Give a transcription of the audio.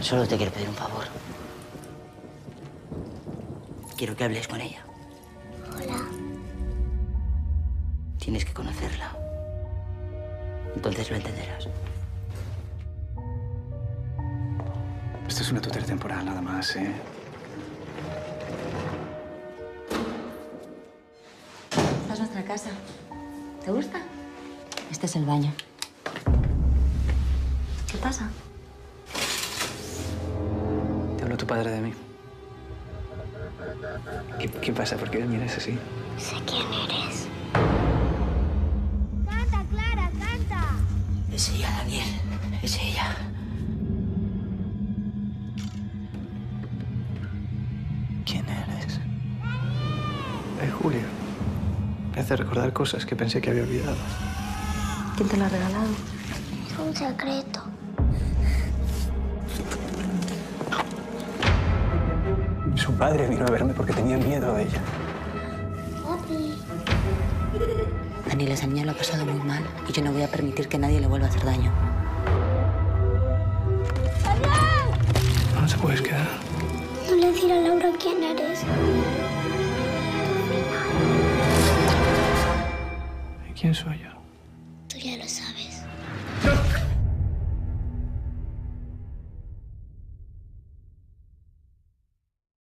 Solo te quiero pedir un favor. Quiero que hables con ella. Hola. Tienes que conocerla. Entonces lo entenderás. Esto es una tutor temporal nada más, ¿eh? Esta es nuestra casa. ¿Te gusta? Este es el baño. ¿Qué pasa? Habló tu padre de mí. ¿Qué, qué pasa? ¿Por qué me miras así? Sé quién eres. Canta, Clara, canta. Es ella, Daniel. Es ella. ¿Quién eres? Es Julio. Me hace recordar cosas que pensé que había olvidado. ¿Quién te lo ha regalado? Es un secreto. Su padre vino a verme porque tenía miedo de ella. Papi. Daniel, esa niña lo ha pasado muy mal y yo no voy a permitir que nadie le vuelva a hacer daño. No se puedes quedar. No le diré a Laura quién eres. ¿Quién soy yo? Tú ya lo sabes.